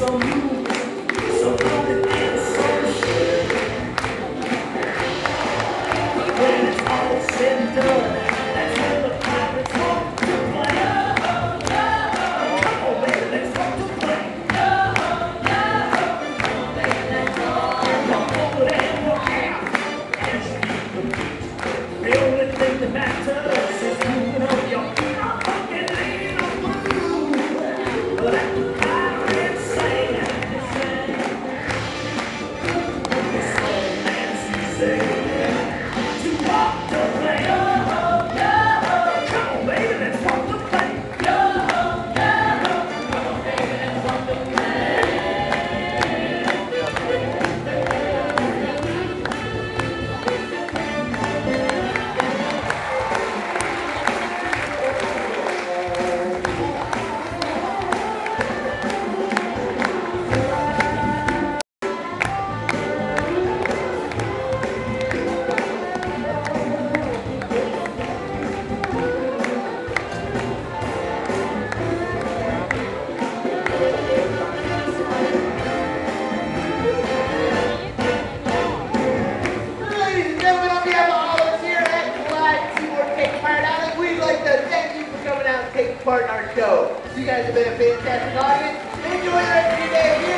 When it's all said and done. today. part in our show. You guys have been a fantastic audience. Enjoy the rest of your day here.